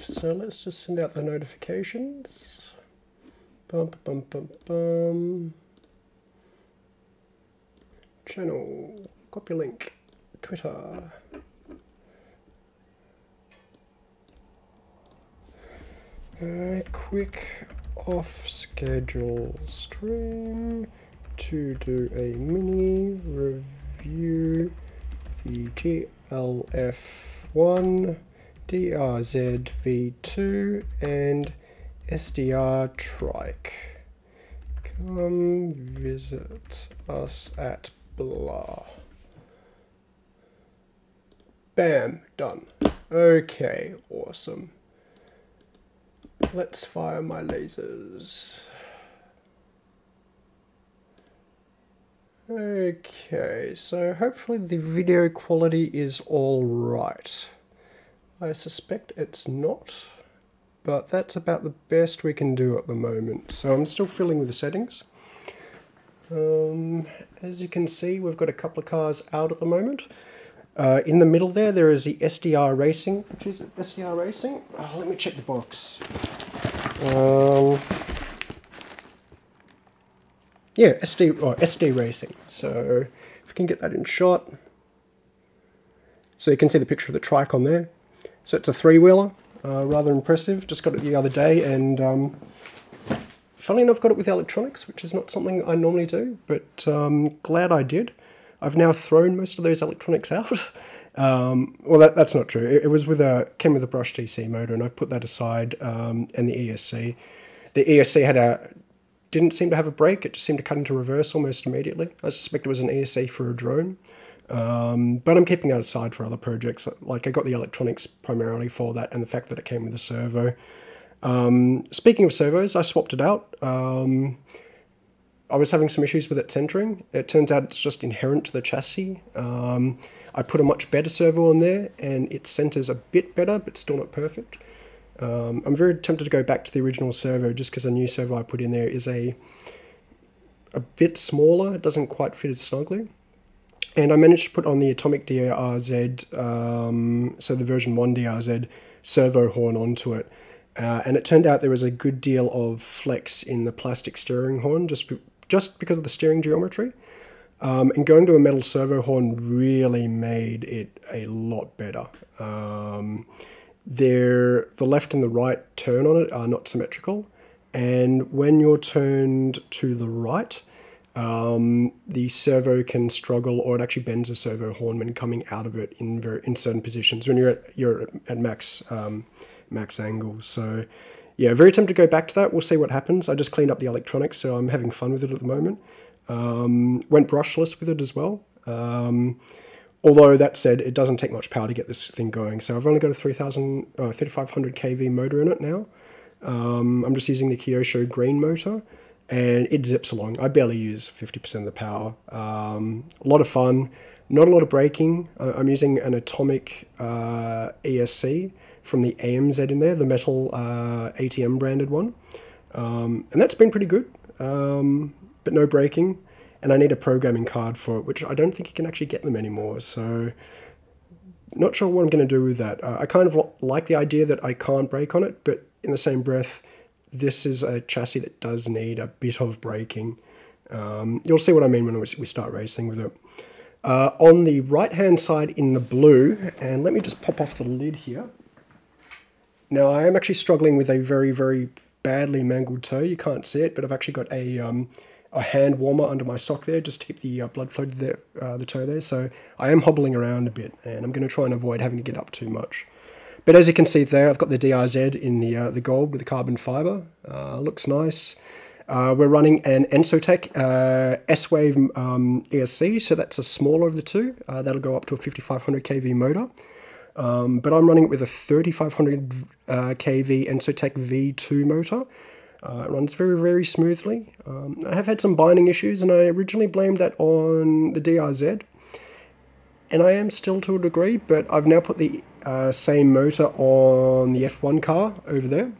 So let's just send out the notifications. Bum, bum, bum, bum. Channel, copy link, Twitter. A quick off schedule stream to do a mini review the GLF1, DRZ V2 and SDR trike. Come visit us at blah. Bam, done. Okay, awesome. Let's fire my lasers. Okay, so hopefully the video quality is all right. I suspect it's not, but that's about the best we can do at the moment. So I'm still filling with the settings. Um, as you can see, we've got a couple of cars out at the moment. Uh, in the middle there, there is the SDR Racing. Which is it? SDR Racing? Oh, let me check the box. Um, yeah, SD or SD Racing. So if we can get that in shot. So you can see the picture of the trike on there. So it's a three-wheeler, uh, rather impressive. Just got it the other day, and um, funnily enough, got it with electronics, which is not something I normally do, but um, glad I did. I've now thrown most of those electronics out. Um, well, that, that's not true. It, it, was with a came with a brush DC motor, and I put that aside. Um, and the ESC, the ESC had a didn't seem to have a brake. It just seemed to cut into reverse almost immediately. I suspect it was an ESC for a drone. Um, but I'm keeping that aside for other projects. Like I got the electronics primarily for that, and the fact that it came with a servo. Um, speaking of servos, I swapped it out. Um, I was having some issues with it centering. It turns out it's just inherent to the chassis. Um, I put a much better servo on there and it centers a bit better, but still not perfect. Um, I'm very tempted to go back to the original servo just because a new servo I put in there is a a bit smaller. It doesn't quite fit as snugly. And I managed to put on the Atomic DRZ, um, so the version 1 DRZ servo horn onto it. Uh, and it turned out there was a good deal of flex in the plastic steering horn just just because of the steering geometry. Um, and going to a metal servo horn really made it a lot better. Um, there, the left and the right turn on it are not symmetrical, and when you're turned to the right, um, the servo can struggle, or it actually bends the servo horn when coming out of it in very in certain positions when you're at you're at max um, max angle. So yeah, very tempted to go back to that. We'll see what happens. I just cleaned up the electronics, so I'm having fun with it at the moment. Um, went brushless with it as well. Um, although that said, it doesn't take much power to get this thing going. So I've only got a 3000, uh, 3500 kV motor in it now. Um, I'm just using the Kyosho green motor and it zips along. I barely use 50% of the power. Um, a lot of fun, not a lot of braking. I'm using an Atomic uh, ESC from the AMZ in there, the metal uh, ATM branded one. Um, and that's been pretty good, um, but no braking. And I need a programming card for it, which I don't think you can actually get them anymore. So, not sure what I'm going to do with that. Uh, I kind of like the idea that I can't brake on it, but in the same breath, this is a chassis that does need a bit of braking. Um, you'll see what I mean when we start racing with it. Uh, on the right hand side in the blue, and let me just pop off the lid here. Now I am actually struggling with a very, very badly mangled toe. You can't see it, but I've actually got a, um, a hand warmer under my sock there just to keep the uh, blood flow to the, uh, the toe there. So I am hobbling around a bit and I'm going to try and avoid having to get up too much. But as you can see there, I've got the DRZ in the, uh, the gold with the carbon fiber. Uh, looks nice. Uh, we're running an Ensotec uh, S-Wave um, ESC, so that's a smaller of the two. Uh, that'll go up to a 5500 kV motor. Um, but I'm running it with a 3500 uh, kV Ensotec V2 motor. It runs very, very smoothly. Um, I have had some binding issues, and I originally blamed that on the DRZ. And I am still to a degree, but I've now put the uh, same motor on the F1 car over there.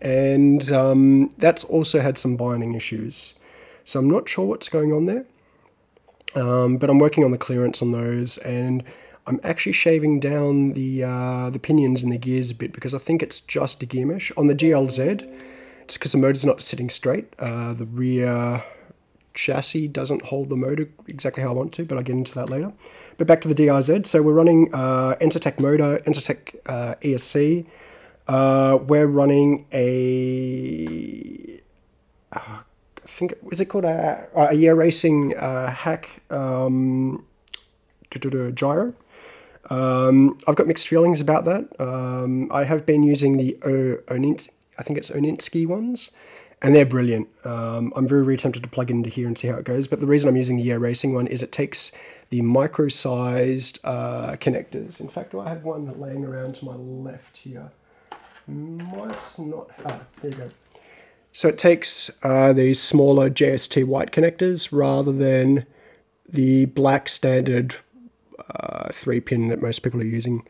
And um, that's also had some binding issues. So I'm not sure what's going on there. Um, but I'm working on the clearance on those, and I'm actually shaving down the uh, the pinions and the gears a bit because I think it's just a gear mesh. On the GLZ, it's because the motor's not sitting straight. Uh, the rear chassis doesn't hold the motor exactly how I want to, but I'll get into that later. But back to the DRZ. So we're running uh, Ensotec motor, Ensotec uh, ESC. Uh, we're running a, uh, I think, is it called a, a year racing uh, hack um, gyro? Um, I've got mixed feelings about that. Um, I have been using the o- Onint, I think it's Oninsky ones, and they're brilliant. Um, I'm very, very tempted to plug into here and see how it goes. But the reason I'm using the Air Racing one is it takes the micro-sized uh, connectors. In fact, do I have one laying around to my left here? Might not. Ah, there you go. So it takes uh, these smaller JST white connectors rather than the black standard uh, three pin that most people are using.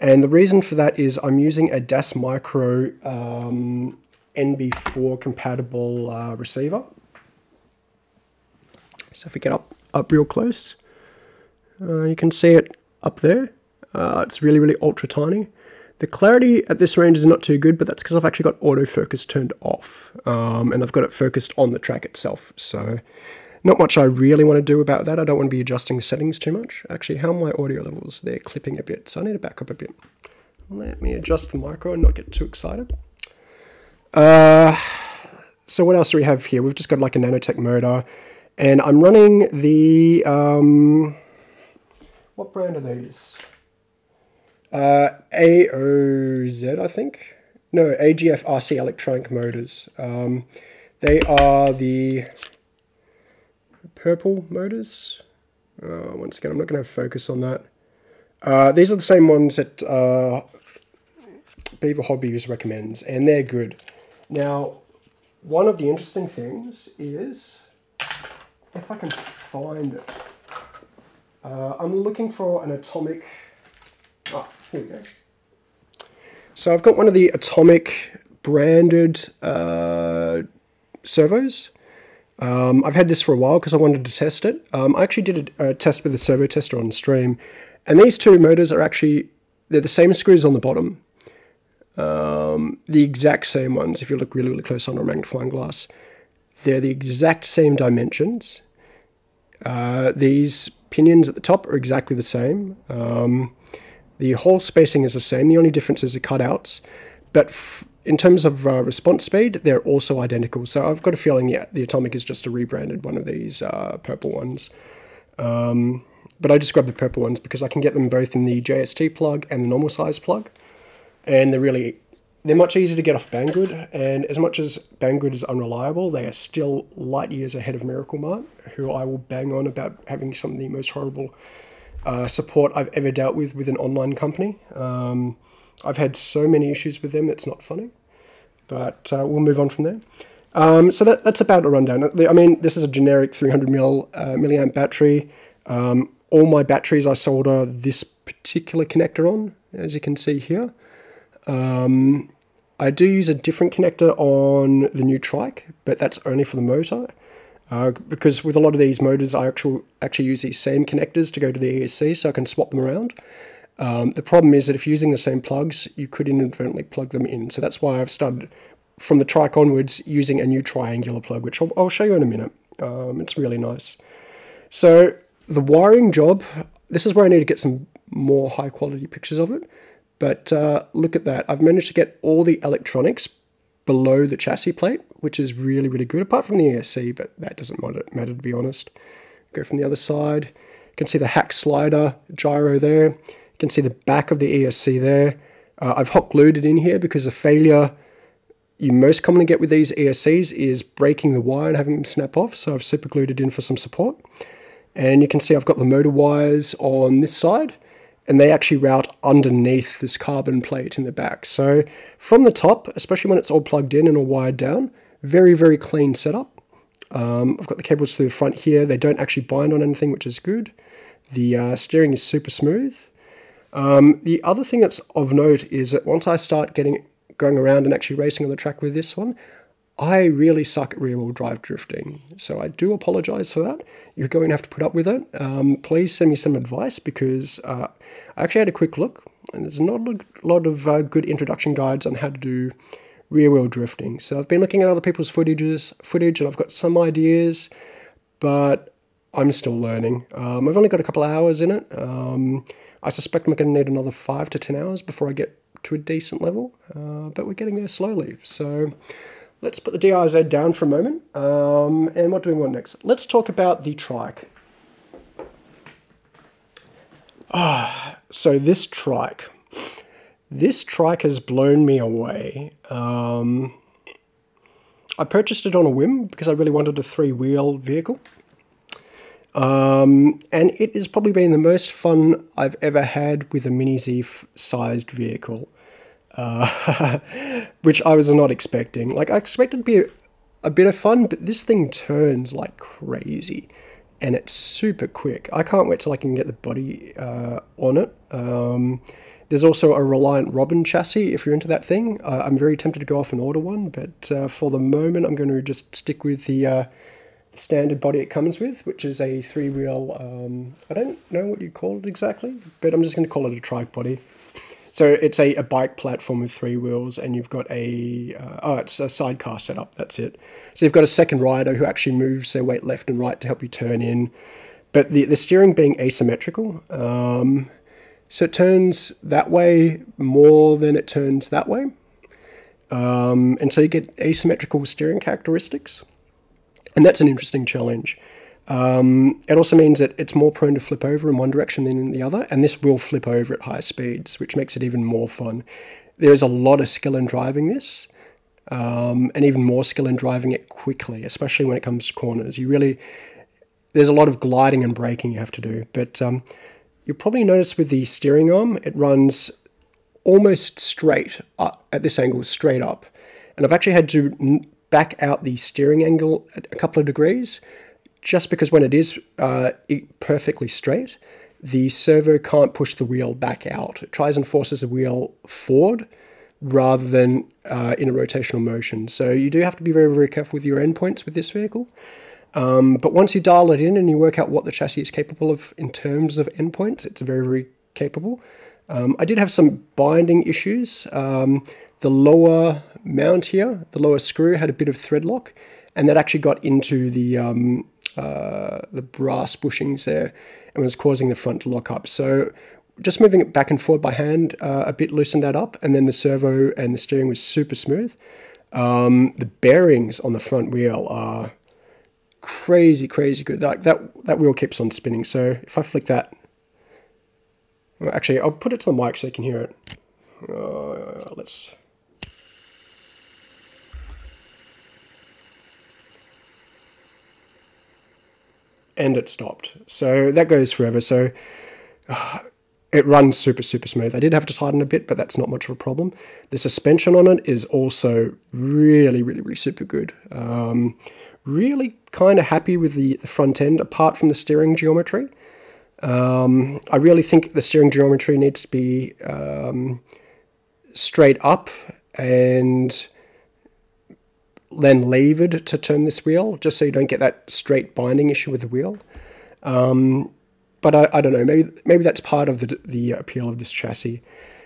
And the reason for that is I'm using a DasMikro um, NB4 compatible uh, receiver. So if we get up, up real close, uh, you can see it up there. Uh, it's really, really ultra tiny. The clarity at this range is not too good, but that's because I've actually got autofocus turned off. Um, and I've got it focused on the track itself. So not much I really want to do about that. I don't want to be adjusting settings too much. Actually, how are my audio levels? They're clipping a bit, so I need to back up a bit. Let me adjust the micro and not get too excited. Uh, so what else do we have here? We've just got like a nanotech motor, and I'm running the, um, what brand are these? Uh, AOZ, I think. No, AGF RC electronic motors. Um, they are the purple motors. Uh, once again, I'm not going to focus on that. Uh, these are the same ones that uh, Beaver Hobbies recommends, and they're good. Now, one of the interesting things is, if I can find it, uh, I'm looking for an atomic. Oh, here we go. So I've got one of the atomic branded uh, servos. Um, I've had this for a while because I wanted to test it. Um, I actually did a, a, test with a servo tester on stream, and these two motors are actually they're the same screws on the bottom, um, the exact same ones. If you look really really close under a magnifying glass, they're the exact same dimensions. Uh, these pinions at the top are exactly the same. Um, the hole spacing is the same. The only difference is the cutouts, but in terms of uh, response speed, they're also identical. So I've got a feeling, yeah, the Atomic is just a rebranded one of these uh, purple ones. Um, but I just grabbed the purple ones because I can get them both in the JST plug and the normal size plug. And they're really, they're much easier to get off Banggood. And as much as Banggood is unreliable, they are still light years ahead of Miracle Mart, who I will bang on about having some of the most horrible uh, support I've ever dealt with with an online company. Um, I've had so many issues with them, it's not funny. But uh, we'll move on from there. Um, so that, that's about a rundown. I mean, this is a generic 300 mil uh, milliamp battery. Um, all my batteries I solder this particular connector on, as you can see here. Um, I do use a different connector on the new trike, but that's only for the motor. Uh, because with a lot of these motors, I actually actually use these same connectors to go to the ESC, so I can swap them around. Um, the problem is that if you're using the same plugs, you could inadvertently plug them in. So that's why I've started from the trike onwards using a new triangular plug, which I'll, I'll show you in a minute. Um, it's really nice. So the wiring job, this is where I need to get some more high quality pictures of it. But uh, look at that. I've managed to get all the electronics below the chassis plate, which is really, really good, apart from the ESC, but that doesn't matter, matter to be honest. Go from the other side. You can see the hack slider gyro there. You can see the back of the ESC there. Uh, I've hot glued it in here because a failure you most commonly get with these ESCs is breaking the wire and having them snap off. So I've super glued it in for some support. And you can see I've got the motor wires on this side and they actually route underneath this carbon plate in the back. So from the top, especially when it's all plugged in and all wired down, very, very clean setup. Um, I've got the cables through the front here. They don't actually bind on anything, which is good. The uh, steering is super smooth. Um, the other thing that's of note is that once I start getting going around and actually racing on the track with this one, I really suck at rear wheel drive drifting, so I do apologize for that. You're going to have to put up with it. Um, please send me some advice because uh, I actually had a quick look, and there's not a lot of uh, good introduction guides on how to do rear wheel drifting. So I've been looking at other people's footages, footage, and I've got some ideas, but I'm still learning. Um, I've only got a couple hours in it. Um, I suspect I'm going to need another five to ten hours before I get to a decent level, uh, but we're getting there slowly. So let's put the DRZ down for a moment. Um, and what do we want next? Let's talk about the trike. Ah, so this trike. This trike has blown me away. Um, I purchased it on a whim because I really wanted a three-wheel vehicle. Um, and it has probably been the most fun I've ever had with a Mini Z sized vehicle uh, which I was not expecting. Like I expected to be a, a bit of fun, but this thing turns like crazy, and it's super quick. I can't wait till I can get the body uh, on it. Um, there's also a Reliant Robin chassis if you're into that thing. Uh, I'm very tempted to go off and order one, but uh, for the moment, I'm going to just stick with the uh, standard body it comes with, which is a three wheel. Um, I don't know what you call it exactly, but I'm just going to call it a trike body. So it's a, a bike platform with three wheels, and you've got a uh, oh, it's a sidecar setup. That's it. So you've got a second rider who actually moves their weight left and right to help you turn in, but the the steering being asymmetrical. Um, so it turns that way more than it turns that way. Um, and so you get asymmetrical steering characteristics. And that's an interesting challenge. Um, it also means that it's more prone to flip over in one direction than in the other, and this will flip over at high speeds, which makes it even more fun. There is a lot of skill in driving this, um, and even more skill in driving it quickly, especially when it comes to corners. You really, there's a lot of gliding and braking you have to do, but um, you'll probably notice with the steering arm, it runs almost straight up, at this angle, straight up. And I've actually had to back out the steering angle a couple of degrees just because when it is uh, perfectly straight, the servo can't push the wheel back out. It tries and forces the wheel forward rather than uh, in a rotational motion. So you do have to be very, very careful with your endpoints with this vehicle. Um, but once you dial it in and you work out what the chassis is capable of in terms of endpoints, it's very, very capable. Um, I did have some binding issues. Um, the lower mount here, the lower screw, had a bit of thread lock, and that actually got into the um, uh, the brass bushings there and was causing the front to lock up. So just moving it back and forward by hand uh, a bit loosened that up, and then the servo and the steering was super smooth. Um, the bearings on the front wheel are crazy, crazy good. Like that, that wheel keeps on spinning. So if I flick that, well, actually, I'll put it to the mic so you can hear it. Uh, let's and it stopped. So that goes forever. So uh, it runs super, super smooth. I did have to tighten a bit, but that's not much of a problem. The suspension on it is also really, really, really super good. Um, really kind of happy with the, the, front end, apart from the steering geometry. Um, I really think the steering geometry needs to be um, straight up and then levered to turn this wheel, just so you don't get that straight binding issue with the wheel. Um, but I, I, don't know, maybe maybe that's part of the, the appeal of this chassis.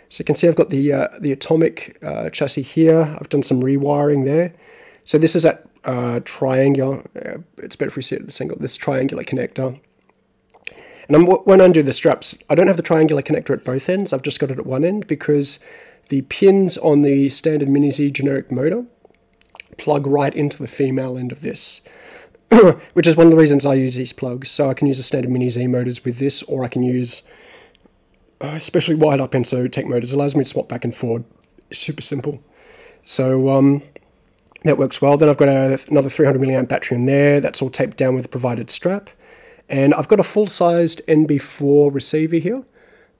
So you can see I've got the uh, the atomic uh, chassis here. I've done some rewiring there. So this is that uh, triangular, uh, it's better if we see it single, this triangular connector. And I'm, when I undo the straps, I don't have the triangular connector at both ends, I've just got it at one end because the pins on the standard Mini Z generic motor plug right into the female end of this. which is one of the reasons I use these plugs. So I can use the standard Mini Z motors with this, or I can use uh, especially wired up Enso Tech motors. It allows me to swap back and forward. It's super simple. So um, that works well. Then I've got a, another 300 milliamp battery in there. That's all taped down with the provided strap. And I've got a full-sized NB4 receiver here.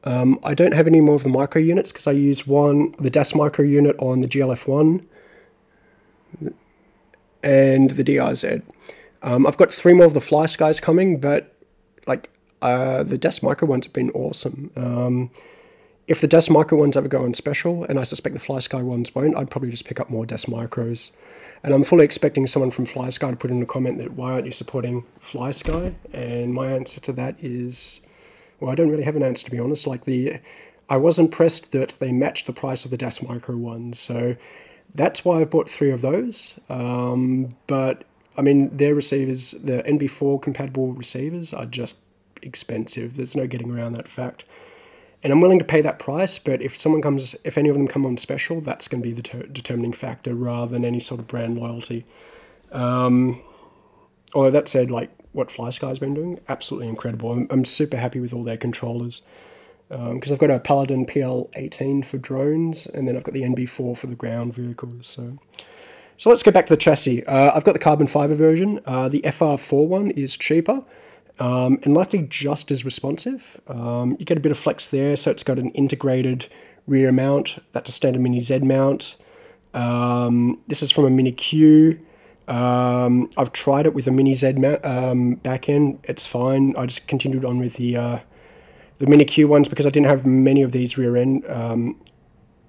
Um, I don't have any more of the micro units because I use one, the DasMikro unit on the GLF1 and the DRZ. Um, I've got three more of the FlySkys coming, but like uh, the DasMikro ones have been awesome. Um, if the DasMikro ones ever go on special, and I suspect the FlySky ones won't, I'd probably just pick up more DasMikros. And I'm fully expecting someone from FlySky to put in a comment that why aren't you supporting FlySky? And my answer to that is, well, I don't really have an answer to be honest. Like the, I was impressed that they matched the price of the DasMikro ones, so that's why I've bought three of those. Um, but I mean, their receivers, the NB4 compatible receivers, are just expensive. There's no getting around that fact. And I'm willing to pay that price, but if someone comes, if any of them come on special, that's going to be the ter- determining factor rather than any sort of brand loyalty. Um, although that said, like what FlySky's been doing, absolutely incredible. I'm, I'm super happy with all their controllers because um, I've got a Paladin PL18 for drones, and then I've got the NB4 for the ground vehicles. So, so let's get back to the chassis. Uh, I've got the carbon fiber version. Uh, the FR4 one is cheaper um, and likely just as responsive. Um, you get a bit of flex there, so it's got an integrated rear mount. That's a standard Mini Z mount. Um, this is from a Mini Q. Um, I've tried it with a Mini Z mount, um, back end. It's fine. I just continued on with the uh, the Mini Q ones because I didn't have many of these rear end. Um,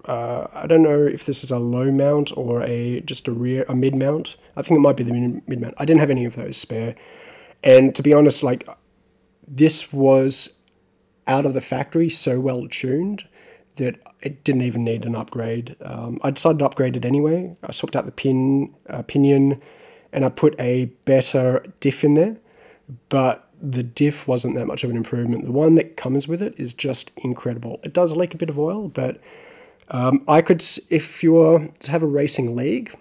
uh, I don't know if this is a low mount or a just a rear a mid mount. I think it might be the mid mount. I didn't have any of those spare. And to be honest, like this was out of the factory so well tuned that it didn't even need an upgrade. Um, I decided to upgrade it anyway. I swapped out the pin uh, pinion, and I put a better diff in there, but the diff wasn't that much of an improvement. The one that comes with it is just incredible. It does leak a bit of oil, but um, I could, if you were to have a racing league,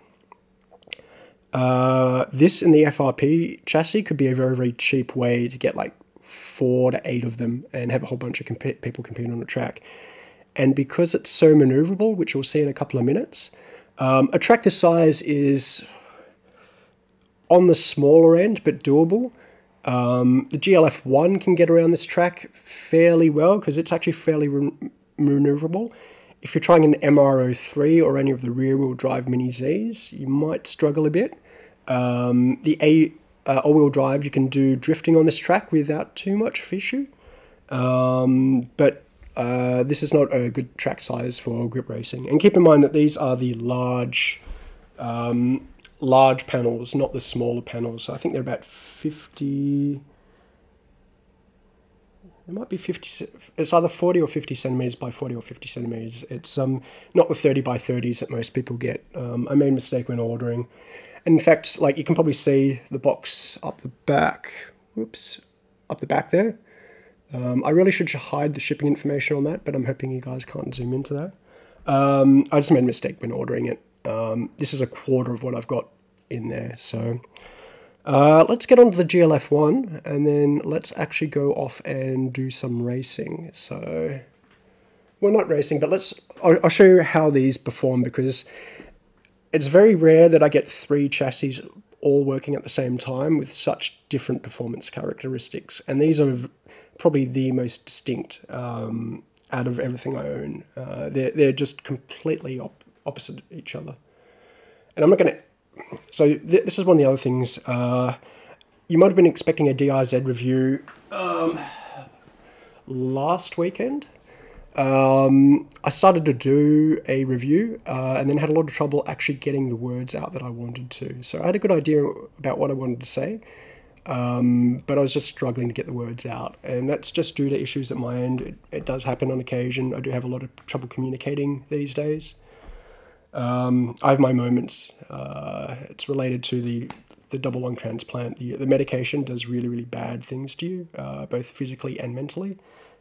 uh, this in the FRP chassis could be a very, very cheap way to get like four to eight of them and have a whole bunch of comp- people compete on a track. And because it's so maneuverable, which you'll see in a couple of minutes, um, a track this size is on the smaller end but doable. Um, the GLF 1 can get around this track fairly well because it's actually fairly maneuverable. If you're trying an MR03 or any of the rear wheel drive Mini Zs, you might struggle a bit. Um, the A uh, all wheel drive, you can do drifting on this track without too much issue. Um, but uh, this is not a good track size for grip racing. And keep in mind that these are the large, um, large panels, not the smaller panels. So I think they're about 50, it might be 50, it's either 40 or 50 centimeters by 40 or 50 centimeters. It's um, not the 30 by 30s that most people get. Um, I made a mistake when ordering. And in fact, like you can probably see the box up the back, whoops, up the back there. Um, I really should hide the shipping information on that, but I'm hoping you guys can't zoom into that. Um, I just made a mistake when ordering it. Um, this is a quarter of what I've got in there, so uh, let's get on to the GLF one, and then let's actually go off and do some racing. So, well, not racing, but let's. I'll, I'll show you how these perform because it's very rare that I get three chassis all working at the same time with such different performance characteristics, and these are probably the most distinct um, out of everything I own. Uh, they're they're just completely op- opposite each other, and I'm not going to so th- this is one of the other things. Uh, you might have been expecting a DRZ review um, last weekend. Um, I started to do a review uh, and then had a lot of trouble actually getting the words out that I wanted to. So I had a good idea about what I wanted to say, um, but I was just struggling to get the words out. And that's just due to issues at my end. It, it does happen on occasion. I do have a lot of trouble communicating these days. Um, I have my moments. Uh, it's related to the the double lung transplant. The the medication does really really bad things to you, uh, both physically and mentally,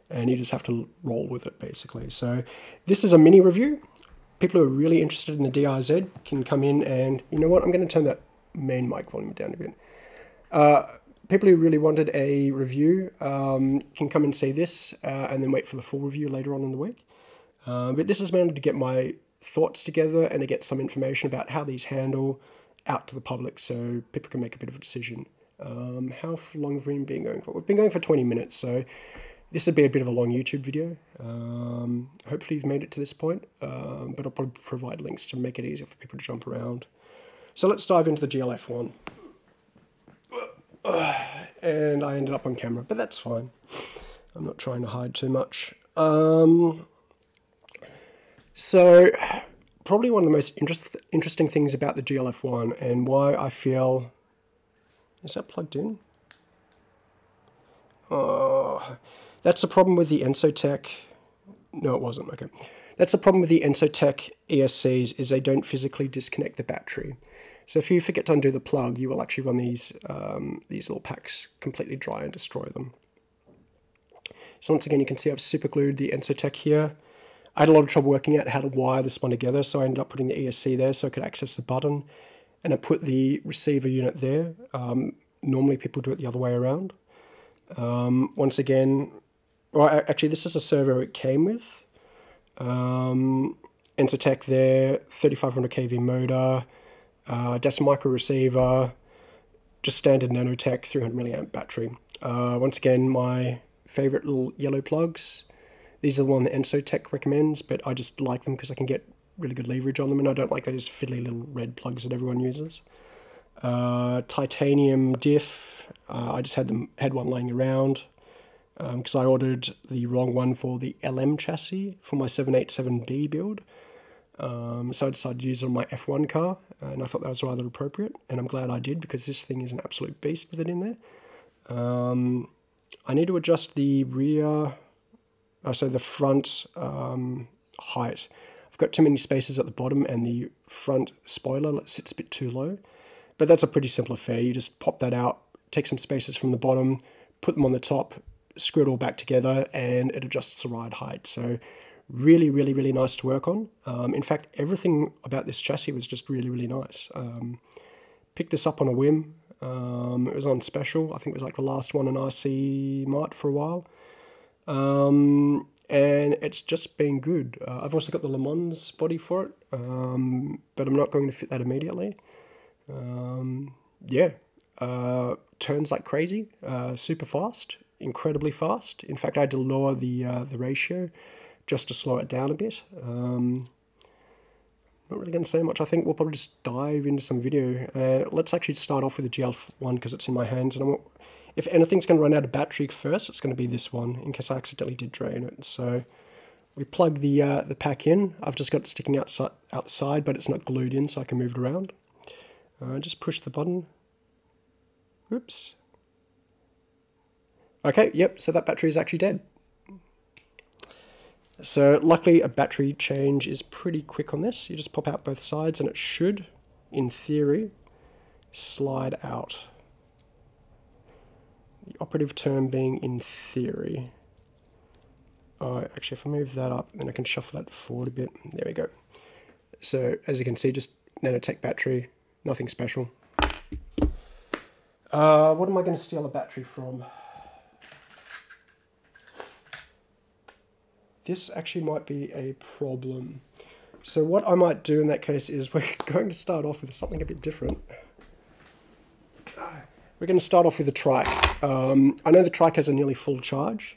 and you just have to roll with it basically. So this is a mini review. People who are really interested in the DRZ can come in and you know what? I'm going to turn that main mic volume down a bit. Uh, people who really wanted a review um, can come and see this uh, and then wait for the full review later on in the week. Uh, but this is mainly to get my thoughts together and to get some information about how these handle out to the public so people can make a bit of a decision. Um, how long have we been going for? We've been going for 20 minutes, so this would be a bit of a long YouTube video. Um, hopefully you've made it to this point, um, but I'll probably provide links to make it easier for people to jump around. So let's dive into the GLF one. And I ended up on camera, but that's fine. I'm not trying to hide too much. Um, So, probably one of the most interest, interesting things about the GLF1 and why I feel... Is that plugged in? Oh, that's the problem with the Ensotec... No, it wasn't. Okay. That's the problem with the Ensotec ESCs is they don't physically disconnect the battery. So if you forget to undo the plug, you will actually run these, um, these little packs completely dry and destroy them. So once again, you can see I've super glued the Ensotec here. I had a lot of trouble working out how to wire this one together, so I ended up putting the ESC there so I could access the button. And I put the receiver unit there. Um, normally people do it the other way around. Um, once again, well, actually this is a servo it came with. Um, there, 3500 kV motor, uh, micro receiver, just standard Nanotech 300 milliamp battery. Uh, once again, my favorite little yellow plugs. These are the one that Ensotec recommends, but I just like them because I can get really good leverage on them, and I don't like those fiddly little red plugs that everyone uses. Uh, titanium diff. Uh, I just had them had one laying around because um, I ordered the wrong one for the LM chassis for my 787B build. Um, so I decided to use it on my F1 car, and I thought that was rather appropriate, and I'm glad I did because this thing is an absolute beast with it in there. Um, I need to adjust the rear, uh, so the front um, height. I've got too many spaces at the bottom, and the front spoiler sits a bit too low. But that's a pretty simple affair. You just pop that out, take some spaces from the bottom, put them on the top, screw it all back together, and it adjusts the ride height. So really, really, really nice to work on. Um, in fact, everything about this chassis was just really, really nice. Um, picked this up on a whim. Um, it was on special. I think it was like the last one in RC Mart for a while. Um, and it's just been good. Uh, I've also got the Le Mans body for it, um, but I'm not going to fit that immediately. Um, yeah, uh, turns like crazy, uh, super fast, incredibly fast. In fact, I had to lower the uh, the ratio just to slow it down a bit. Um, not really going to say much. I think we'll probably just dive into some video. Uh, let's actually start off with the GL1 because it's in my hands. And I'm, if anything's going to run out of battery first, it's going to be this one in case I accidentally did drain it. So we plug the uh, the pack in. I've just got it sticking outside, outside, but it's not glued in, so I can move it around. Uh, just push the button. Oops. Okay, yep, so that battery is actually dead. So luckily a battery change is pretty quick on this. You just pop out both sides and it should, in theory, slide out. The operative term being in theory. Oh, actually, if I move that up, then I can shuffle that forward a bit. There we go. So as you can see, just Nanotech battery, nothing special. Uh, what am I going to steal a battery from? this actually might be a problem. So what I might do in that case is we're going to start off with something a bit different. We're going to start off with a trike. Um, I know the trike has a nearly full charge,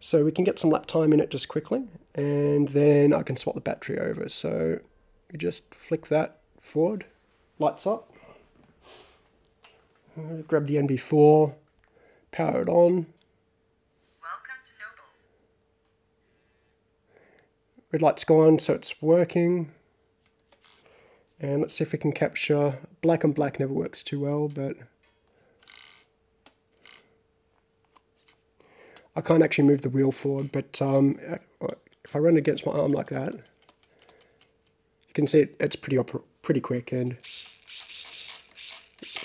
so we can get some lap time in it just quickly, and then I can swap the battery over. So we just flick that forward, lights up, grab the NB4, power it on, red light's gone, so it's working. And let's see if we can capture, black and black never works too well, but I can't actually move the wheel forward, but um, if I run against my arm like that, you can see it, it's pretty pretty quick and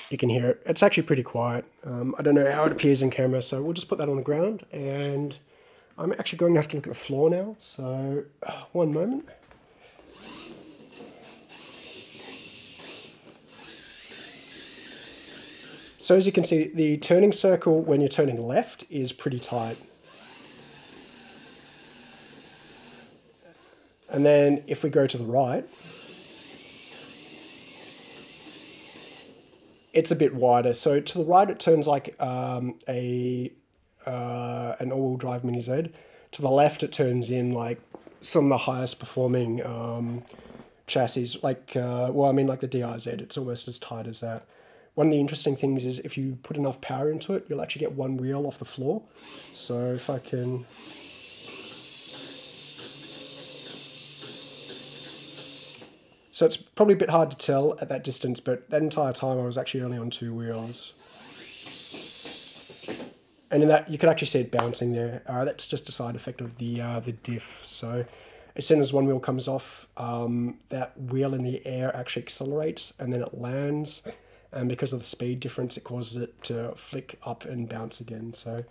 you can hear it. It's actually pretty quiet. Um, I don't know how it appears in camera, so we'll just put that on the ground and I'm actually going to have to look at the floor now, so one moment. So as you can see, the turning circle when you're turning left is pretty tight. And then if we go to the right, it's a bit wider. So to the right, it turns like um, a uh, an all-wheel drive Mini Z. To the left, it turns in like some of the highest performing um, chassis. Like, uh, well, I mean, like the DRZ, it's almost as tight as that. One of the interesting things is if you put enough power into it, you'll actually get one wheel off the floor. So if I can So it's probably a bit hard to tell at that distance, but that entire time I was actually only on two wheels. And in that, you can actually see it bouncing there. Uh, that's just a side effect of the uh, the diff. So as soon as one wheel comes off, um, that wheel in the air actually accelerates and then it lands. And because of the speed difference, it causes it to flick up and bounce again. So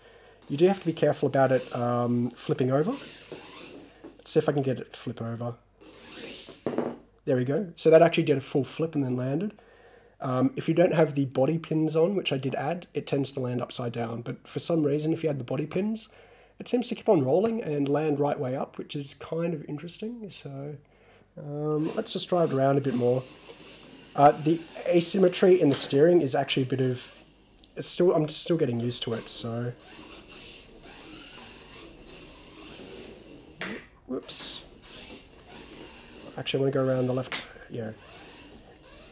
you do have to be careful about it um, flipping over. Let's see if I can get it to flip over. There we go. So that actually did a full flip and then landed. Um, if you don't have the body pins on, which I did add, it tends to land upside down. But for some reason, if you had the body pins, it seems to keep on rolling and land right way up, which is kind of interesting. So um, let's just drive it around a bit more. Uh, the asymmetry in the steering is actually a bit of... It's still I'm still getting used to it, so... Whoops. Actually, I want to go around the left. Yeah.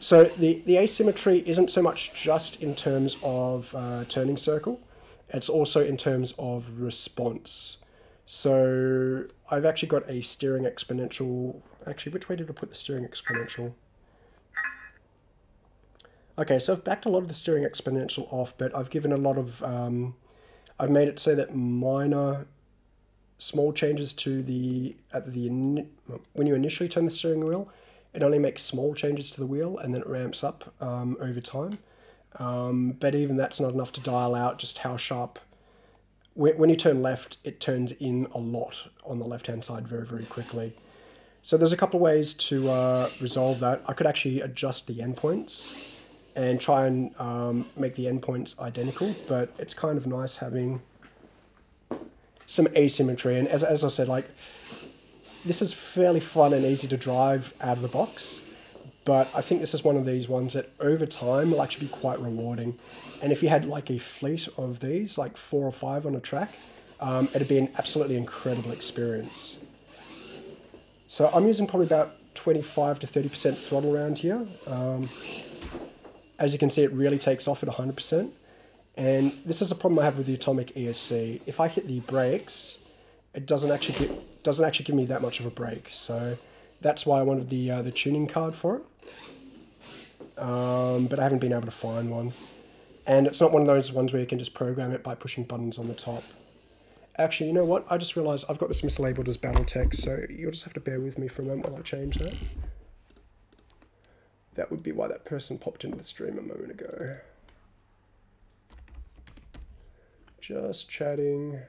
So the, the asymmetry isn't so much just in terms of uh, turning circle, it's also in terms of response. So I've actually got a steering exponential. Actually, which way did I put the steering exponential? Okay, so I've backed a lot of the steering exponential off, but I've given a lot of, um, I've made it so that minor, small changes to the, at the, when you initially turn the steering wheel, it only makes small changes to the wheel and then it ramps up um, over time. Um, but even that's not enough to dial out just how sharp. When you turn left, it turns in a lot on the left hand side very, very quickly. So there's a couple of ways to uh, resolve that. I could actually adjust the endpoints and try and um, make the endpoints identical, but it's kind of nice having some asymmetry. And as, as I said, like this is fairly fun and easy to drive out of the box, but I think this is one of these ones that over time will actually be quite rewarding. And if you had like a fleet of these, like four or five on a track, um, it'd be an absolutely incredible experience. So I'm using probably about 25 to 30% throttle around here. Um, as you can see, it really takes off at 100%. And this is a problem I have with the Atomic ESC. If I hit the brakes, it doesn't actually doesn't actually give me that much of a break. So that's why I wanted the uh, the tuning card for it. Um, but I haven't been able to find one. And it's not one of those ones where you can just program it by pushing buttons on the top. Actually, you know what? I just realized I've got this mislabeled as Battletech, so you'll just have to bear with me for a moment while I change that. That would be why that person popped into the stream a moment ago. Just chatting.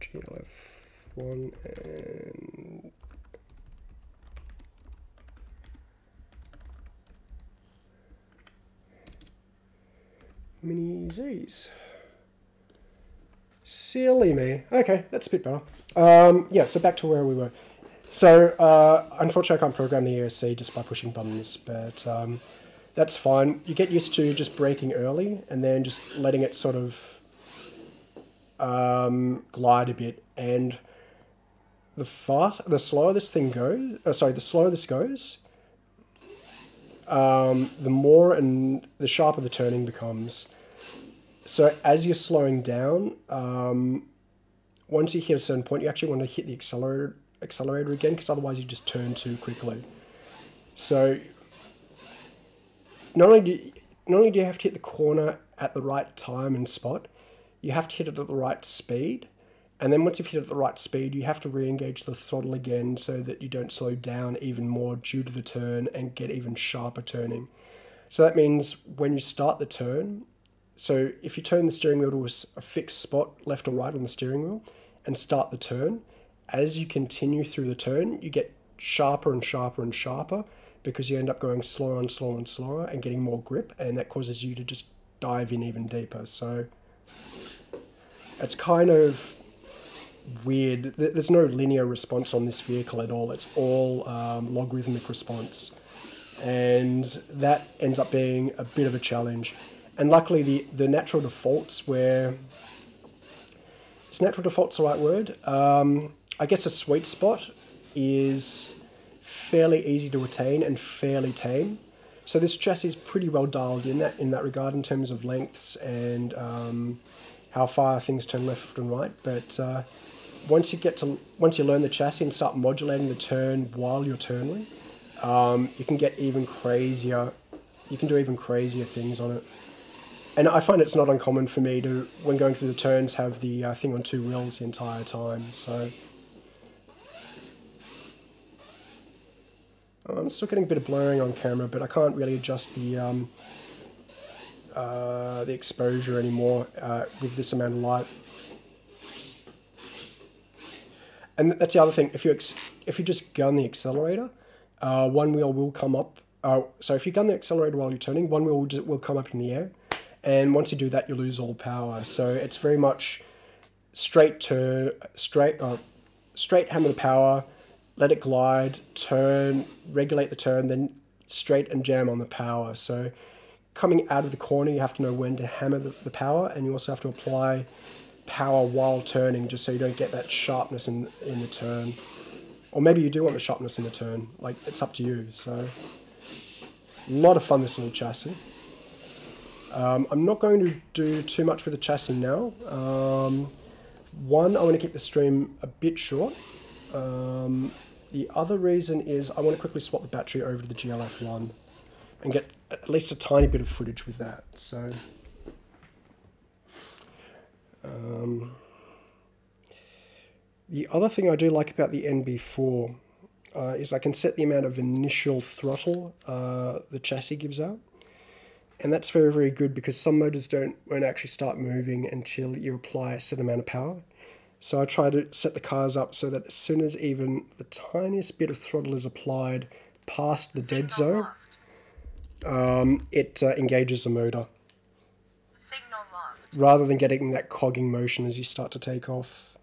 GLF1 and mini Z's. Silly me. Okay, that's a bit better. Um, yeah, so back to where we were. So, uh, unfortunately, I can't program the ESC just by pushing buttons, but um, that's fine. You get used to just braking early and then just letting it sort of um, glide a bit, and the fast, the slower this thing goes, uh, sorry, the slower this goes, um, the more and the sharper the turning becomes. So as you're slowing down, um, once you hit a certain point, you actually want to hit the accelerator accelerator again because otherwise you just turn too quickly. So not only do you, not only do you have to hit the corner at the right time and spot, you have to hit it at the right speed. And then once you've hit it at the right speed, you have to re-engage the throttle again so that you don't slow down even more due to the turn and get even sharper turning. So that means when you start the turn, so if you turn the steering wheel to a fixed spot, left or right on the steering wheel, and start the turn, as you continue through the turn, you get sharper and sharper and sharper because you end up going slower and slower and slower and getting more grip, and that causes you to just dive in even deeper. So it's kind of weird. There's no linear response on this vehicle at all. It's all um, logarithmic response. And that ends up being a bit of a challenge. And luckily, the, the natural defaults where. Is natural defaults the right word? Um, I guess a sweet spot is fairly easy to attain and fairly tame. So this chassis is pretty well dialed in that in that regard in terms of lengths and um, how far things turn left and right. But uh, once you get to once you learn the chassis and start modulating the turn while you're turning, um, you can get even crazier. You can do even crazier things on it. And I find it's not uncommon for me to, when going through the turns, have the uh, thing on two wheels the entire time. So I'm still getting a bit of blurring on camera, but I can't really adjust the um, uh, the exposure anymore uh, with this amount of light. And that's the other thing. If you if you just gun the accelerator, uh, one wheel will come up. Uh, so if you gun the accelerator while you're turning, one wheel will, just, will come up in the air, and once you do that, you lose all power. So it's very much straight turn, straight, uh, straight hammer the power, let it glide, turn, regulate the turn, then straight and jam on the power. So coming out of the corner, you have to know when to hammer the, the power, and you also have to apply power while turning, just so you don't get that sharpness in in the turn. Or maybe you do want the sharpness in the turn. Like it's up to you. So a lot of fun this little chassis. Um, I'm not going to do too much with the chassis now. Um, one, I want to keep the stream a bit short. Um, the other reason is I want to quickly swap the battery over to the GLF1 and get at least a tiny bit of footage with that. So, um, the other thing I do like about the NB4 uh, is I can set the amount of initial throttle uh, the chassis gives out. And that's very, very good because some motors don't won't actually start moving until you apply a set amount of power. So I try to set the cars up so that as soon as even the tiniest bit of throttle is applied past the dead zone, um, it uh, engages the motor. Rather than getting that cogging motion as you start to take off.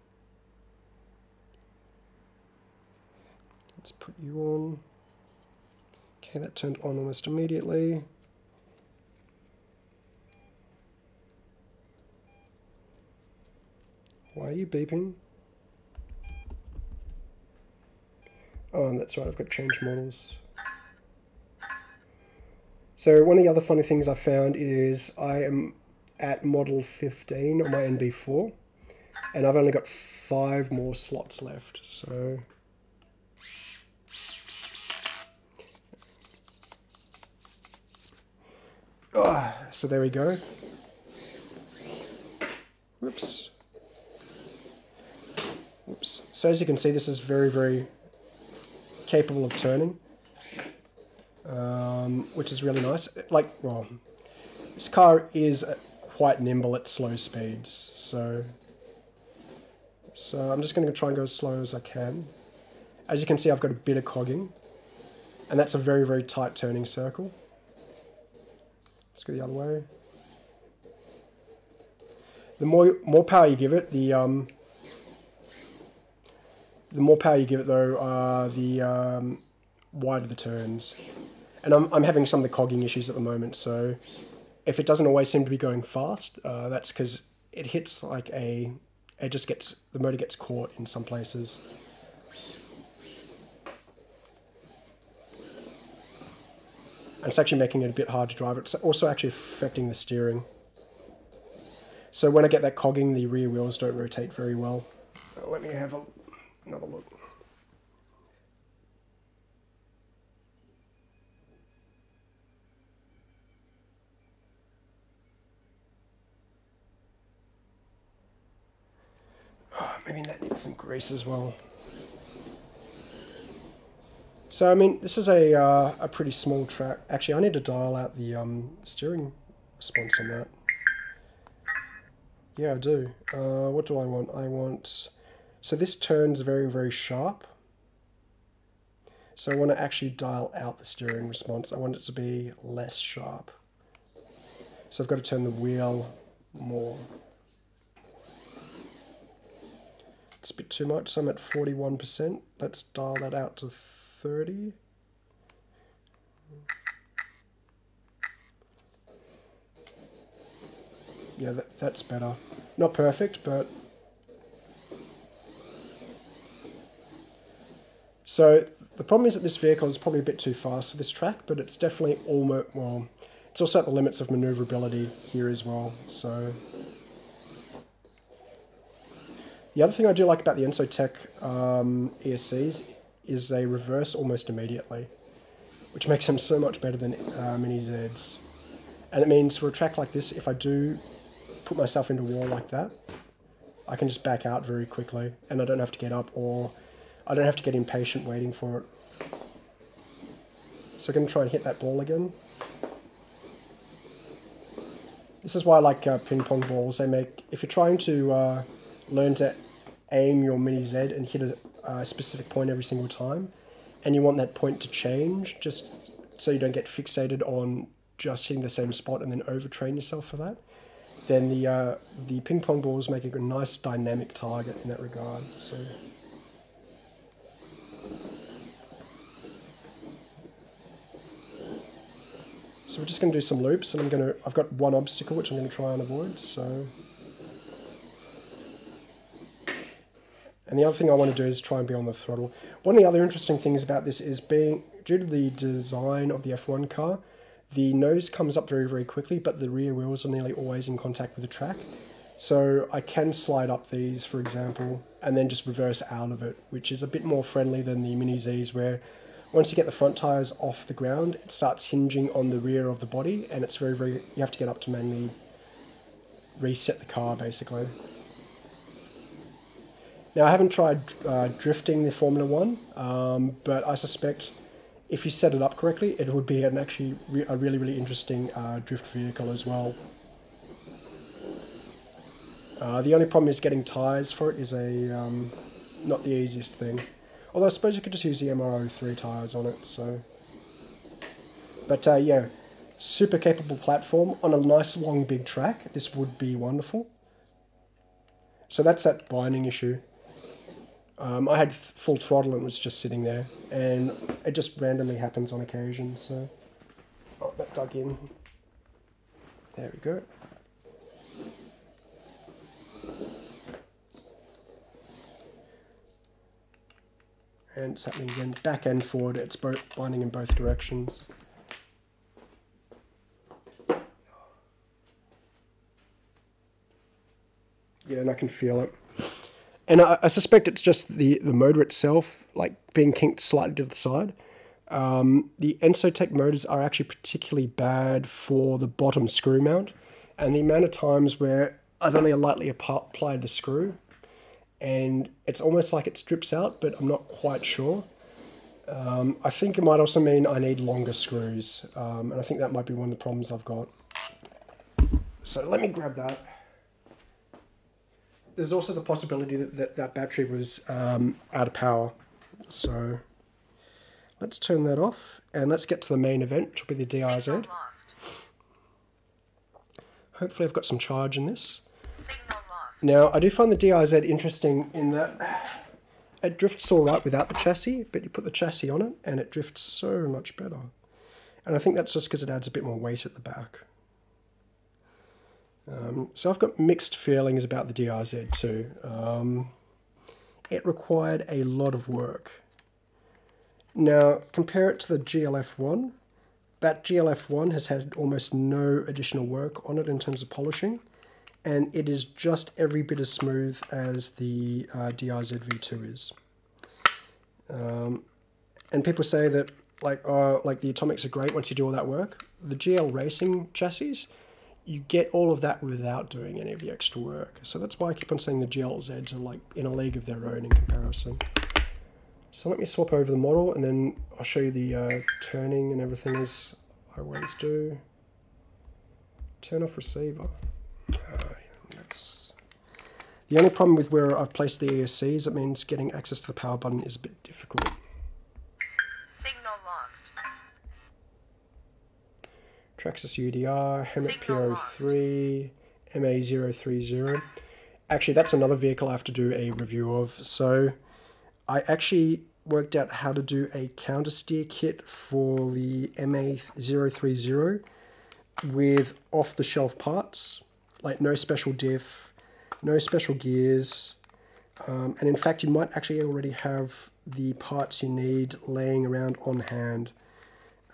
Let's put you on. Okay, that turned on almost immediately. Why are you beeping? Oh, and that's right, I've got change models. So one of the other funny things I found is I am at model 15 on my NB4 and I've only got five more slots left so oh, so there we go whoops whoops so as you can see this is very very capable of turning um, which is really nice. Like, well, this car is quite nimble at slow speeds, so so I'm just going to try and go as slow as I can. As you can see, I've got a bit of cogging, and that's a very, very tight turning circle. Let's go the other way. The more more power you give it, the um, the more power you give it, though, uh, the um, wider the turns. And I'm, I'm having some of the cogging issues at the moment, so if it doesn't always seem to be going fast, uh, that's because it hits like a, it just gets, the motor gets caught in some places. And it's actually making it a bit hard to drive. It's also actually affecting the steering. So when I get that cogging, the rear wheels don't rotate very well. let me have a, another look. maybe that needs some grease as well. So, I mean, this is a, uh, a pretty small track. Actually, I need to dial out the um, steering response on that. Yeah, I do. Uh, what do I want? I want... So this turns very, very sharp. So I want to actually dial out the steering response. I want it to be less sharp. So I've got to turn the wheel more. It's a bit too much, so I'm at 41%. Let's dial that out to 30. Yeah, that, that's better. Not perfect, but... So, the problem is that this vehicle is probably a bit too fast for this track, but it's definitely almost, well, it's also at the limits of maneuverability here as well, so... The other thing I do like about the Ensotec um, ESCs is they reverse almost immediately, which makes them so much better than uh, Mini Zs. And it means for a track like this, if I do put myself into wall like that, I can just back out very quickly and I don't have to get up or I don't have to get impatient waiting for it. So I'm going to try and hit that ball again. This is why I like uh, ping pong balls. They make, if you're trying to uh, learn to aim your mini Z and hit a, a specific point every single time, and you want that point to change, just so you don't get fixated on just hitting the same spot and then overtrain yourself for that, then the uh, the ping pong balls make a nice dynamic target in that regard. So. So we're just going to do some loops, and I'm going to. I've got one obstacle which I'm going to try and avoid. So. And the other thing I want to do is try and be on the throttle. One of the other interesting things about this is being due to the design of the F1 car, the nose comes up very, very quickly, but the rear wheels are nearly always in contact with the track. So I can slide up these, for example, and then just reverse out of it, which is a bit more friendly than the Mini Zs, where once you get the front tires off the ground, it starts hinging on the rear of the body, and it's very, very, you have to get up to manually reset the car, basically. Now, I haven't tried uh, drifting the Formula One, um, but I suspect if you set it up correctly, it would be an actually re a really, really interesting uh, drift vehicle as well. Uh, the only problem is getting tyres for it is a um, not the easiest thing. Although I suppose you could just use the MR03 tyres on it, so... But uh, yeah, super capable platform on a nice long big track. This would be wonderful. So that's that binding issue. Um, I had full throttle and was just sitting there, and it just randomly happens on occasion. So, oh, that dug in. There we go. And happening again, back and forward. It's both binding in both directions. Yeah, and I can feel it and I, I, suspect it's just the, the motor itself, like being kinked slightly to the side. Um, the Ensotec motors are actually particularly bad for the bottom screw mount, and the amount of times where I've only lightly applied the screw, and it's almost like it strips out, but I'm not quite sure. Um, I think it might also mean I need longer screws, um, and I think that might be one of the problems I've got. So let me grab that there's also the possibility that that, that battery was um, out of power. So let's turn that off and let's get to the main event, which will be the DRZ. Hopefully I've got some charge in this. Now, I do find the DIZ interesting in that it drifts all right without the chassis, but you put the chassis on it and it drifts so much better. And I think that's just because it adds a bit more weight at the back. Um, so I've got mixed feelings about the DRZ too. Um, it required a lot of work. Now compare it to the GLF1. That GLF1 has had almost no additional work on it in terms of polishing and it is just every bit as smooth as the uh, DRZ V2 is. Um, and people say that like oh, like the atomics are great once you do all that work. The GL Racing chassis you get all of that without doing any of the extra work. So that's why I keep on saying the GLZs are like in a league of their own in comparison. So let me swap over the model and then I'll show you the uh, turning and everything as I always do. Turn off receiver. Uh, that's the only problem with where I've placed the ESCs, it means getting access to the power button is a bit difficult. Traxxas UDR, Hemmet P03, MA030. Actually, that's another vehicle I have to do a review of. So I actually worked out how to do a counter steer kit for the MA030 with off-the-shelf parts, like no special diff, no special gears, um, and in fact you might actually already have the parts you need laying around on hand.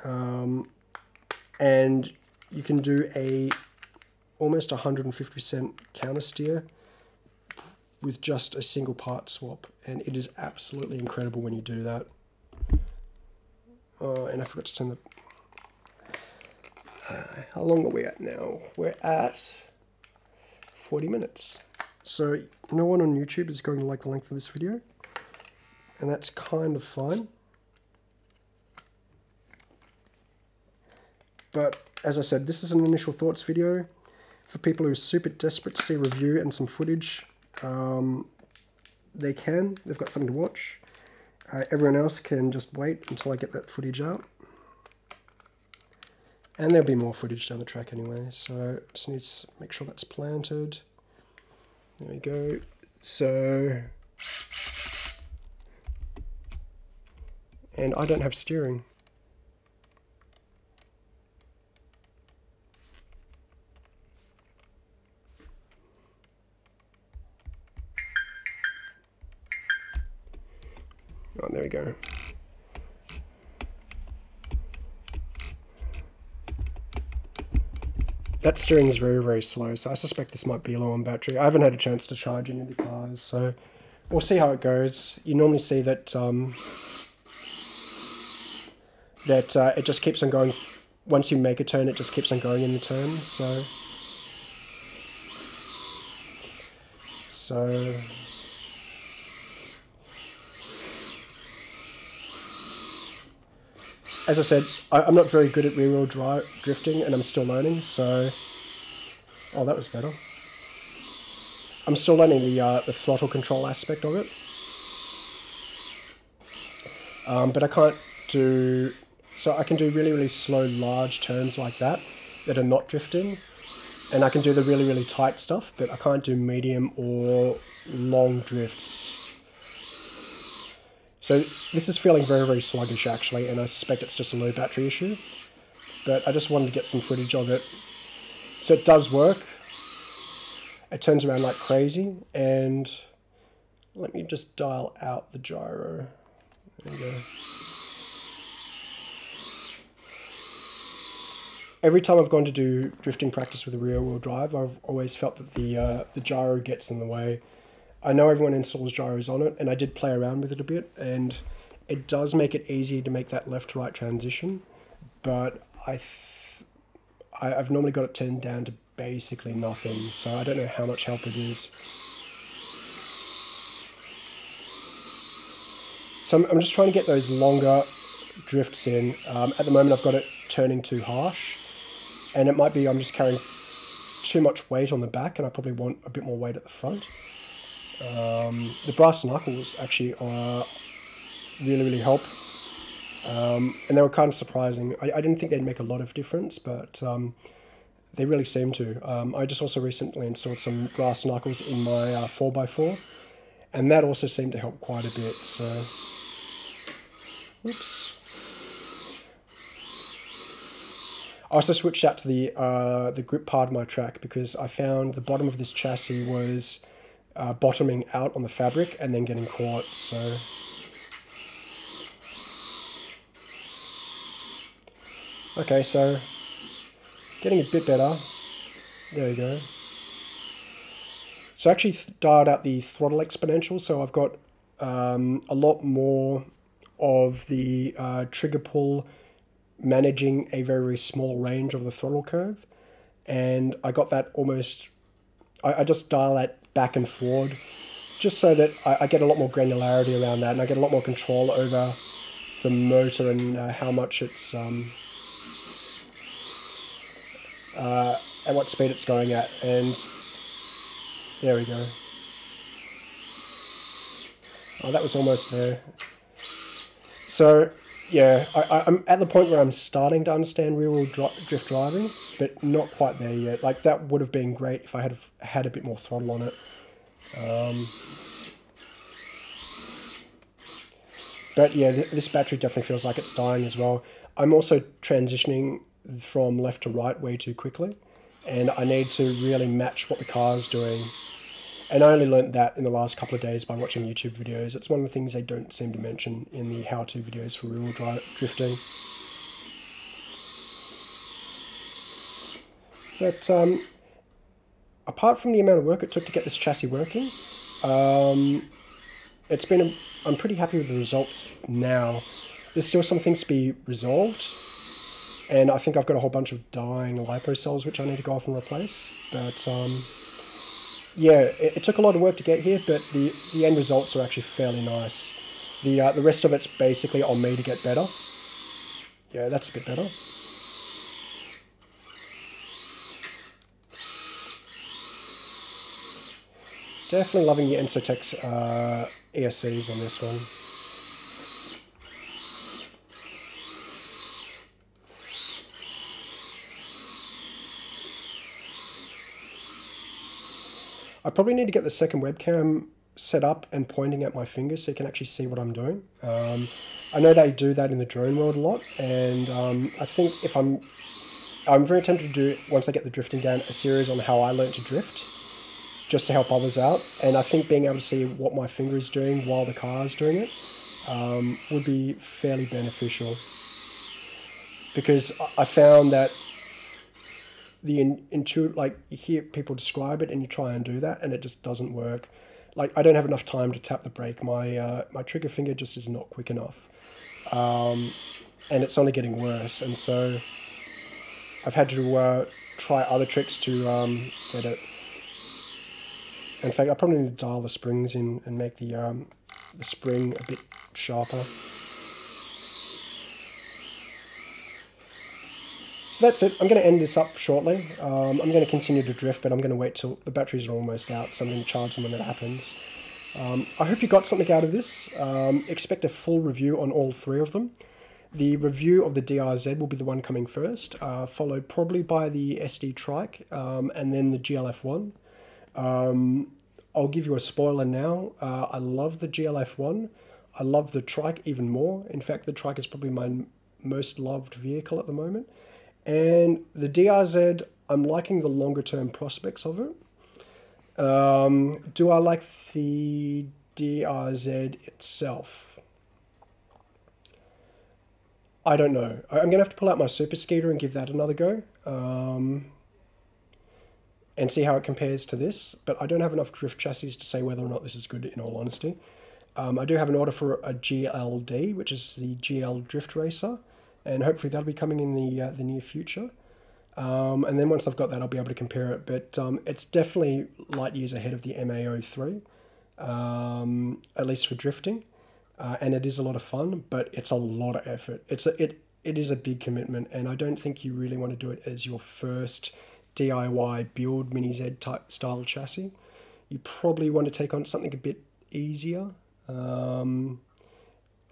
Um, and you can do a almost 150% counter steer with just a single part swap, and it is absolutely incredible when you do that. Oh, and I forgot to turn the. Uh, how long are we at now? We're at 40 minutes. So, no one on YouTube is going to like the length of this video, and that's kind of fine. But as I said, this is an initial thoughts video for people who are super desperate to see a review and some footage. Um, they can, they've got something to watch. Uh, everyone else can just wait until I get that footage out. And there'll be more footage down the track anyway, so just need to make sure that's planted. There we go. So, and I don't have steering. Oh, there we go. That steering is very, very slow, so I suspect this might be low on battery. I haven't had a chance to charge any of the cars, so we'll see how it goes. You normally see that um, that uh, it just keeps on going. Once you make a turn, it just keeps on going in the turn. So, so as I said, I, am not very good at rear wheel drive drifting, and I'm still learning. So, oh, that was better. I'm still learning the uh, the throttle control aspect of it, um, but I can't do. So I can do really really slow large turns like that that are not drifting, and I can do the really really tight stuff, but I can't do medium or long drifts. So this is feeling very, very sluggish actually, and I suspect it's just a low battery issue. But I just wanted to get some footage of it. So it does work. It turns around like crazy, and let me just dial out the gyro. There we go. Every time I've gone to do drifting practice with a rear wheel drive, I've always felt that the uh, the gyro gets in the way I know everyone installs gyros on it, and I did play around with it a bit, and it does make it easy to make that left to right transition, but I, I have normally got it turned down to basically nothing, so I don't know how much help it is. So I'm, I'm just trying to get those longer drifts in. Um, at the moment I've got it turning too harsh, and it might be I'm just carrying too much weight on the back, and I probably want a bit more weight at the front. Um, the brass knuckles actually really, really help. Um, and they were kind of surprising. I, I didn't think they'd make a lot of difference, but um, they really seem to. Um, I just also recently installed some brass knuckles in my uh, 4x4, and that also seemed to help quite a bit. So, oops. I also switched out to the uh, the grip part of my track because I found the bottom of this chassis was uh, bottoming out on the fabric and then getting caught. So okay, so getting a bit better. There we go. So I actually dialed out the throttle exponential, so I've got um, a lot more of the uh, trigger pull managing a very, very small range of the throttle curve. And I got that almost, I, I just dial that back and forward, just so that I, I, get a lot more granularity around that and I get a lot more control over the motor and uh, how much it's um, uh, at what speed it's going at. And there we go. Oh, that was almost there. So yeah, I, am at the point where I'm starting to understand rear wheel drift driving, but not quite there yet. Like that would have been great if I had had a bit more throttle on it. Um, but yeah, th this battery definitely feels like it's dying as well. I'm also transitioning from left to right way too quickly, and I need to really match what the car is doing and I only learnt that in the last couple of days by watching YouTube videos. It's one of the things they don't seem to mention in the how-to videos for wheel drifting. But um, apart from the amount of work it took to get this chassis working, Um, it's been, a, I'm pretty happy with the results now. There's still some things to be resolved, and I think I've got a whole bunch of dying lipo cells which I need to go off and replace. But um, yeah, it, it, took a lot of work to get here, but the, the end results are actually fairly nice. The, uh, the rest of it's basically on me to get better. Yeah, that's a bit better. Definitely loving the Ensotec's uh, ESCs on this one. I probably need to get the second webcam set up and pointing at my finger so you can actually see what I'm doing. Um, I know they do that in the drone world a lot, and um, I think if I'm, I'm very tempted to do once I get the drifting down a series on how I learned to drift, just to help others out. And I think being able to see what my finger is doing while the car is doing it um, would be fairly beneficial. Because I found that the in, intuitive, like you hear people describe it and you try and do that and it just doesn't work. Like I don't have enough time to tap the brake. My uh, my trigger finger just is not quick enough, um, and it's only getting worse. And so I've had to uh, try other tricks to um, get it. In fact, I probably need to dial the springs in and make the um, the spring a bit sharper. So that's it. I'm going to end this up shortly. Um, I'm going to continue to drift, but I'm going to wait till the batteries are almost out, so I'm going to charge them when that happens. Um, I hope you got something out of this. Um, expect a full review on all three of them. The review of the DRZ will be the one coming first, uh, followed probably by the SD Trike, um, and then the GLF1. Um, I'll give you a spoiler now. Uh, I love the GLF1. I love the Trike even more. In fact, the Trike is probably my most loved vehicle at the moment. And the DRZ, I'm liking the longer term prospects of it. Um, do I like the DRZ itself? I don't know. I'm going to have to pull out my Super Skeeter and give that another go. Um, and see how it compares to this, but I don't have enough drift chassis to say whether or not this is good in all honesty. Um, I do have an order for a GLD, which is the GL Drift Racer, and hopefully that'll be coming in the uh, the near future. Um, and then once I've got that, I'll be able to compare it. But um, it's definitely light years ahead of the MAO3, um, at least for drifting. Uh, and it is a lot of fun, but it's a lot of effort. It's a, it it is a big commitment, and I don't think you really want to do it as your first DIY build mini Z type style chassis. You probably want to take on something a bit easier. Um,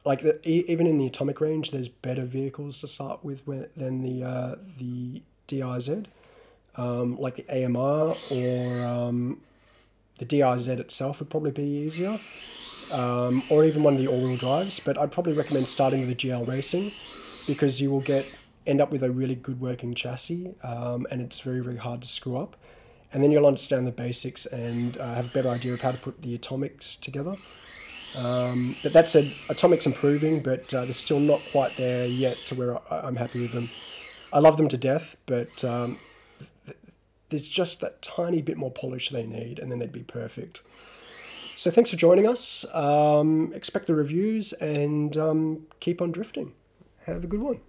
like the, even in the atomic range, there's better vehicles to start with than the uh, the DRZ, um, like the AMR or um, the DIZ itself would probably be easier, um, or even one of the all-wheel drives. But I'd probably recommend starting with the GL Racing because you will get end up with a really good working chassis, um, and it's very very hard to screw up. And then you'll understand the basics and uh, have a better idea of how to put the atomics together. Um, but that said, Atomic's improving, but uh, they're still not quite there yet to where I, am happy with them. I love them to death, but um, th there's just that tiny bit more polish they need, and then they'd be perfect. So thanks for joining us. Um, expect the reviews and um, keep on drifting. Have a good one.